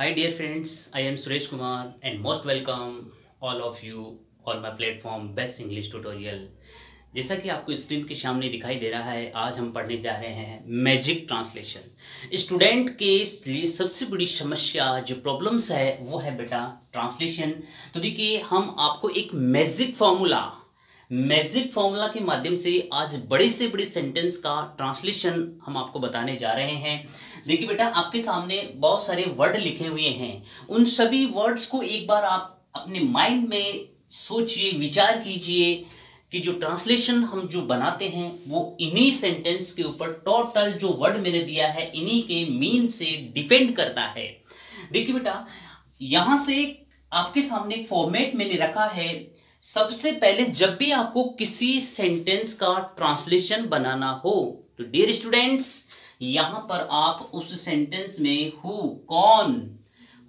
Hi dear friends, I am Suresh Kumar and most welcome all of you on my platform Best English Tutorial. जैसा कि आपको screen के सामने दिखाई दे रहा है आज हम पढ़ने जा रहे हैं मैजिक ट्रांसलेशन स्टूडेंट के लिए सबसे बड़ी समस्या जो प्रॉब्लम्स है वो है बेटा ट्रांसलेशन तो देखिए हम आपको एक मैजिक फॉर्मूला मैजिक फॉर्मूला के माध्यम से आज बड़े से बड़े सेंटेंस का ट्रांसलेशन हम आपको बताने जा रहे हैं। देखिए बेटा, आपके सामने बहुत सारे वर्ड लिखे हुए हैं। उन सभी वर्ड्स को एक बार आप अपने माइंड में सोचिए, विचार कीजिए कि जो ट्रांसलेशन हम जो बनाते हैं, वो इन्हीं सेंटेंस के ऊपर टोटल जो वर्ड मैंने दिया है, इन्हीं के मीन से डिपेंड करता है। देखिए बेटा, यहाँ से आपके सामने एक फॉर्मेट मैंने रखा है। सबसे पहले जब भी आपको किसी सेंटेंस का ट्रांसलेशन बनाना हो तो डियर स्टूडेंट्स यहाँ पर आप उस सेंटेंस में हु कौन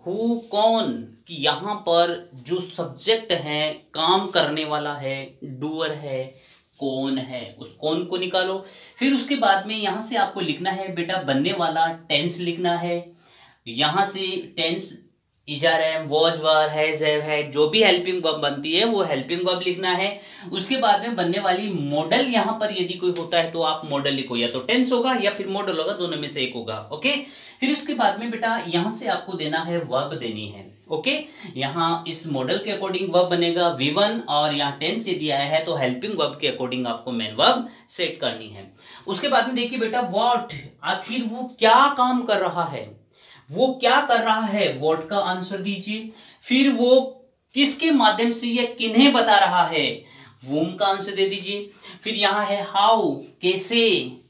हु कौन, कि यहाँ पर जो सब्जेक्ट है, काम करने वाला है डूअर है, कौन है, उस कौन को निकालो। फिर उसके बाद में यहाँ से आपको लिखना है, बेटा बनने वाला टेंस लिखना है। यहाँ से टेंस इजार है वॉज़ वर हैज़ हैव है जो भी हेल्पिंग वर्ब बनती है, वो हेल्पिंग वर्ब लिखना है। उसके बाद में बनने वाली मॉडल यहाँ पर यदि कोई होता है तो आप मॉडल लिखो, या तो टेंस होगा, या फिर मॉडल होगा, दोनों में से एक होगा ओके फिर उसके बाद में बेटा, यहाँ से आपको देना है वर्ब देनी है ओके यहाँ इस मॉडल के अकॉर्डिंग वर्ब बनेगा वन और यहाँ टेंस यदि दिया है तो हेल्पिंग वर्ब के अकॉर्डिंग आपको मेन वर्ब सेट करनी है। उसके बाद में देखिए बेटा वॉट आखिर वो क्या काम कर रहा है? वो क्या कर रहा है? वॉट का आंसर दीजिए। फिर वो किसके माध्यम से यह किन्हें बता रहा है? वोम का आंसर दे दीजिए। फिर यहाँ है हाउ कैसे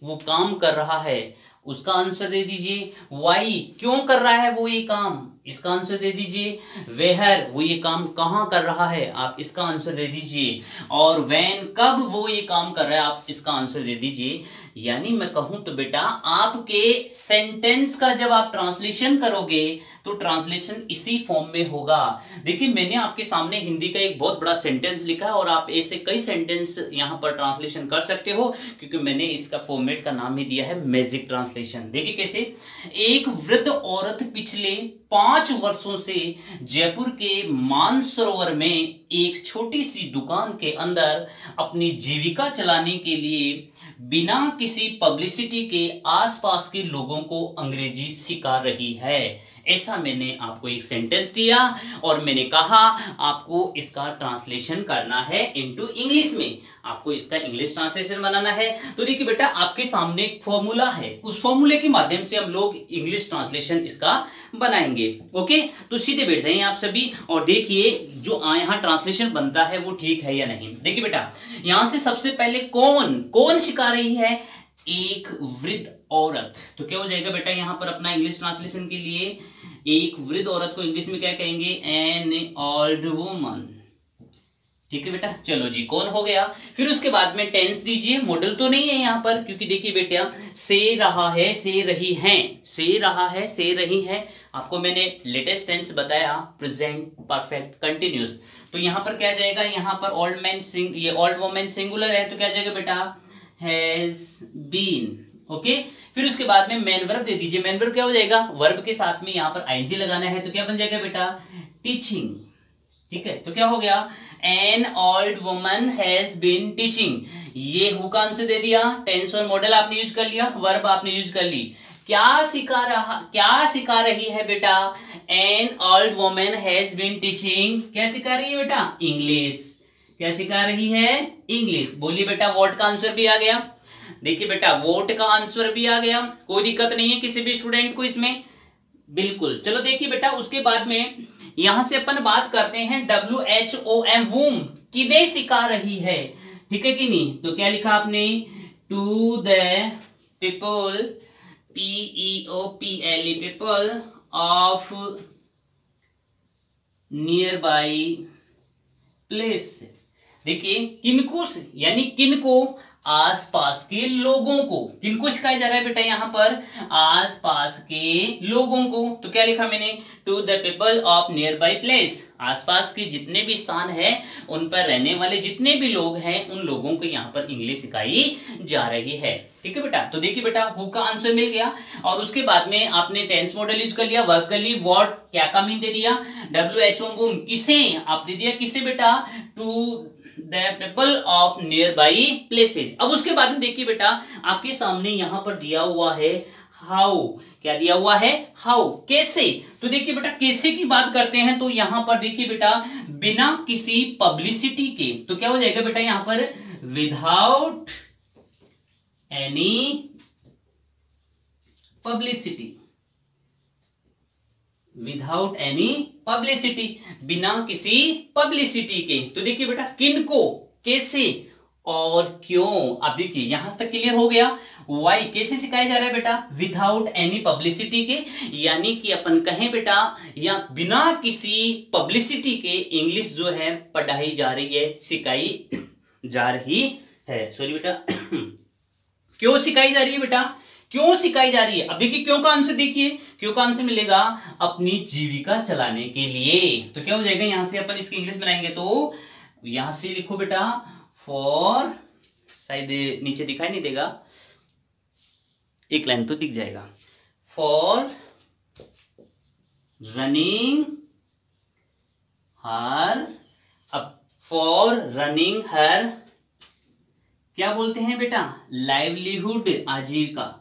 वो काम कर रहा है, उसका आंसर दे दीजिए। वाई क्यों कर रहा है वो ये काम? इसका आंसर दे दीजिए, वेहर, वो ये काम कहाँ कर रहा है? आप इसका आंसर दे दीजिए। और वैन, कब वो ये काम कर रहा है? आप इसका आंसर दे दीजिए। यानी मैं कहूँ तो बेटा, आपके सेंटेंस का जब आप ट्रांसलेशन करोगे तो ट्रांसलेशन इसी फॉर्म में होगा। देखिए, मैंने आपके सामने हिंदी का एक बहुत बड़ा सेंटेंस लिखा है और आप ऐसे कई सेंटेंस यहाँ पर ट्रांसलेशन कर सकते हो, क्योंकि मैंने इसका फॉर्मेट का नाम ही दिया है मैजिक ट्रांसलेशन देखिए कैसे? एक वृद्ध औरत पिछले पाँच वर्षों से जयपुर के मानसरोवर में एक छोटी सी दुकान के अंदर अपनी जीविका चलाने के लिए बिना किसी पब्लिसिटी के आसपास के लोगों को अंग्रेज़ी सिखा रही है। ऐसा मैंने आपको एक सेंटेंस दिया और मैंने कहा, आपको इसका ट्रांसलेशन करना है इनटू इंग्लिश में। आपको इसका इंग्लिश ट्रांसलेशन बनाना है। तो देखिए बेटा, आपके सामने एक फॉर्मूला है। उस फॉर्मूले के माध्यम से हम लोग इंग्लिश ट्रांसलेशन इसका बनाएँगे। ओके तो सीधे बैठ जाइए आप सभी और देखिए, जो यहाँ ट्रांसलेशन बनता है, वो ठीक है या नहीं? देखिए बेटा, यहाँ से सबसे पहले कौन कौन सिखा रही है? एक वृद्ध औरत तो क्या हो जाएगा बेटा यहाँ पर अपना इंग्लिश ट्रांसलेशन के लिए एक वृद्ध औरत को इंग्लिश में क्या कहेंगे? एन ओल्ड वुमन ठीक है बेटा? चलो जी, कौन हो गया? फिर उसके बाद में टेंस दीजिए। मॉडल तो नहीं है यहाँ पर, क्योंकि देखिए बेटा से रहा है, से रही है। से रहा है, से रही है। आपको मैंने लेटेस्ट टेंस बताया प्रेजेंट परफेक्ट कंटिन्यूस तो यहाँ पर क्या जाएगा? यहाँ पर ओल्ड मैन सिंग ये ओल्ड वोमेन सिंगुलर है तो क्या जाएगा बेटा? Has been okay? फिर उसके बाद में मेन वर्ब दे दीजिए। मेन वर्ब क्या हो जाएगा? वर्ब के साथ में यहाँ पर आईएनजी लगाना है तो क्या बन जाएगा बेटा? टीचिंग ठीक है? तो क्या हो गया? An old woman has been teaching ये हु का आंसर दे दिया? टेंस और मॉडल आपने यूज़ कर लिया। वर्ब आपने यूज़ कर ली। क्या सिखा रहा क्या सिखा रही है बेटा? An old woman has been teaching क्या सिखा रही है बेटा? इंग्लिश क्या सिखा रही है? इंग्लिश बोलिए बेटा वोट का आंसर भी आ गया? देखिए बेटा वोट का आंसर भी आ गया। कोई दिक्कत नहीं है किसी भी स्टूडेंट को इसमें। बिल्कुल। चलो देखिए बेटा, उसके बाद में यहाँ से अपन बात करते हैं W H O M whom किदे सिखा रही है। ठीक है कि नहीं? तो क्या लिखा आपने? To the people P E O P L E people of nearby place देखिए, किनको यानी किनको? आसपास के लोगों को। किनको सिखाया जा रहा है बेटा यहाँ पर? आसपास के लोगों को। तो क्या लिखा मैंने? To the people of nearby place आसपास के जितने भी स्थान है, उन पर रहने वाले जितने भी लोग हैं, उन लोगों को यहाँ पर इंग्लिश सिखाई जा रही है। ठीक है बेटा? तो देखिए बेटा हु का आंसर मिल गया। और उसके बाद में आपने टेंस मॉडल यूज़ कर लिया। वर्क कर ली। वॉट क्या का मीन दे दिया? डब्ल्यू एच ओ किसे आप दे दिया? किसे बेटा? To the people of nearby places अब उसके बाद में देखिए बेटा, आपके सामने यहाँ पर दिया हुआ है हाउ क्या दिया हुआ है? हाउ कैसे? तो देखिए बेटा, कैसे की बात करते हैं तो यहाँ पर देखिए बेटा, बिना किसी पब्लिसिटी के तो क्या हो जाएगा बेटा यहाँ पर? Without any publicity without any publicity बिना किसी पब्लिसिटी के। तो देखिए बेटा किन को कैसे और क्यों? अब देखिए, यहाँ तक क्लियर हो गया। वाई कैसे सिखाया जा रहा है बेटा? विदाउट एनी पब्लिसिटी के, यानी कि अपन कहें बेटा, या बिना किसी पब्लिसिटी के इंग्लिश जो है, पढ़ाई जा रही है, सिखाई जा रही है। सॉरी बेटा, क्यों सिखाई जा रही है बेटा? क्यों सिखाई जा रही है? अब देखिए, क्यों का आंसर देखिए। क्यों का आंसर मिलेगा? अपनी जीविका चलाने के लिए। तो क्या हो जाएगा? यहाँ से अपन इसकी इंग्लिश बनाएँगे तो यहाँ से लिखो बेटा फॉर शायद नीचे दिखाई नहीं देगा। एक लाइन तो दिख जाएगा। फॉर रनिंग हर अब फॉर रनिंग हर क्या बोलते हैं बेटा? लाइवलीहुड आजीविका।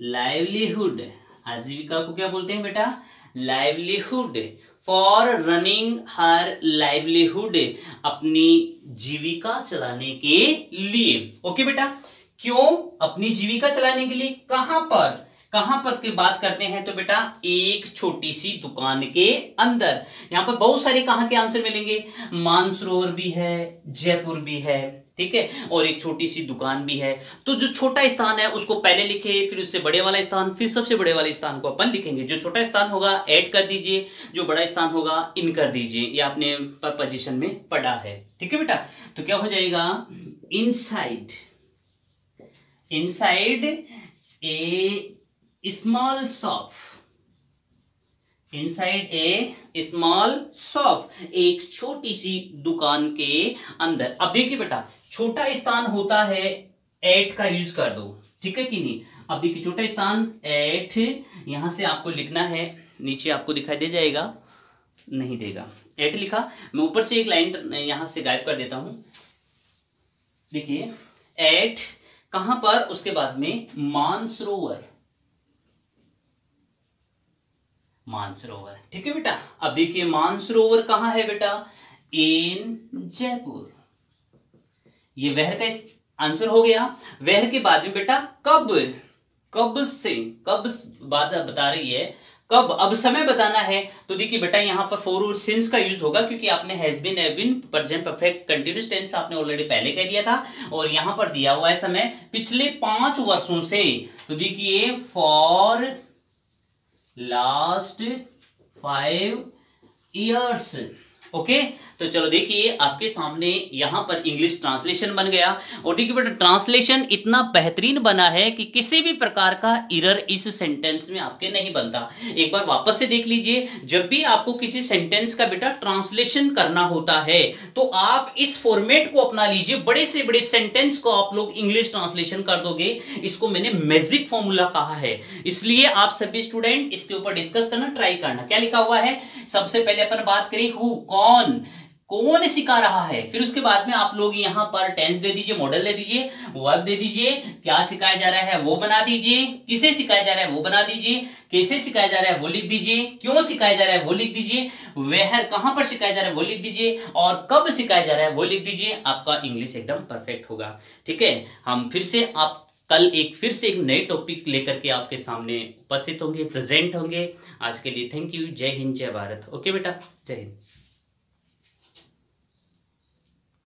लाइवलीहुड आजीविका को क्या बोलते हैं बेटा? Livelihood for running her livelihood अपनी जीविका चलाने के लिए। ओके बेटा? क्यों अपनी जीविका चलाने के लिए? कहाँ पर? कहाँ पर की बात करते हैं तो बेटा, एक छोटी सी दुकान के अंदर। यहाँ पर बहुत सारे कहाँ के आंसर मिलेंगे? मानसरोवर भी है, जयपुर भी है। ठीक है? और एक छोटी सी दुकान भी है। तो जो छोटा स्थान है, उसको पहले लिखे, फिर उससे बड़े वाला स्थान, फिर सबसे बड़े वाले स्थान को अपन लिखेंगे। जो छोटा स्थान होगा ऐड कर दीजिए। जो बड़ा स्थान होगा इन कर दीजिए। ये आपने पोजिशन में पढ़ा है। ठीक है बेटा? तो क्या हो जाएगा? Inside inside a small shop inside a small shop एक छोटी सी दुकान के अंदर। अब देखिए बेटा, छोटा स्थान होता है एट का यूज़ कर दो, ठीक है कि नहीं? अब देखिए, छोटा स्थान एट यहाँ से आपको लिखना है, नीचे आपको दिखाई दे जाएगा, नहीं देगा। एट लिखा, मैं ऊपर से एक लाइन यहाँ से गायब कर देता हूँ। देखिए एट कहाँ पर? उसके बाद में, मानसरोवर। मानसरोवर। ठीक है बेटा? अब देखिए मानसरोवर कहाँ है बेटा? इन जयपुर। ये वह का आंसर हो गया। वह के बाद में बेटा कब कब से, कब बात बता रही है, कब, अब समय बताना है। तो देखिए बेटा यहाँ पर फोर और सिंस का यूज़ होगा क्योंकि आपने has been have been present perfect continuous tense आपने ऑलरेडी पहले कह दिया था और यहाँ पर दिया हुआ है समय पिछले पाँच वर्षों से। तो देखिए फॉर last 5 years. Okay? तो चलो देखिए, आपके सामने यहाँ पर इंग्लिश ट्रांसलेशन बन गया। और देखिए बेटा ट्रांसलेशन इतना बेहतरीन बना है कि किसी भी प्रकार का इरर इस सेंटेंस में आपके नहीं बनता। एक बार वापस से देख लीजिए, जब भी आपको किसी सेंटेंस का बेटा ट्रांसलेशन करना होता है तो आप इस फॉर्मेट को अपना लीजिए, बड़े से बड़े सेंटेंस को आप लोग इंग्लिश ट्रांसलेशन कर दोगे। इसको मैंने मैजिक फॉर्मूला कहा है। इसलिए आप सभी स्टूडेंट इसके ऊपर डिस्कस करना ट्राई करना। क्या लिखा हुआ है? सबसे पहले अपन बात करें हु कौन? कौन सिखा रहा है। फिर उसके बाद में आप लोग यहाँ पर टेंस दे दीजिए मॉडल दे दीजिए वर्ब दे दीजिए, क्या सिखाया जा रहा है वो बना दीजिए, किसे सिखाया जा रहा है वो बना दीजिए, कैसे सिखाया जा रहा है वो लिख दीजिए, क्यों सिखाया जा रहा है वो लिख दीजिए वह कहाँ पर सिखाया जा रहा है वो लिख दीजिए, और कब सिखाया जा रहा है वो लिख दीजिए, आपका इंग्लिश एकदम परफेक्ट होगा। ठीक है? हम फिर से आप कल एक, फिर से एक नए टॉपिक लेकर के आपके सामने उपस्थित होंगे प्रेजेंट होंगे। आज के लिए थैंक यू जय हिंद, जय भारत। ओके बेटा? जय हिंद।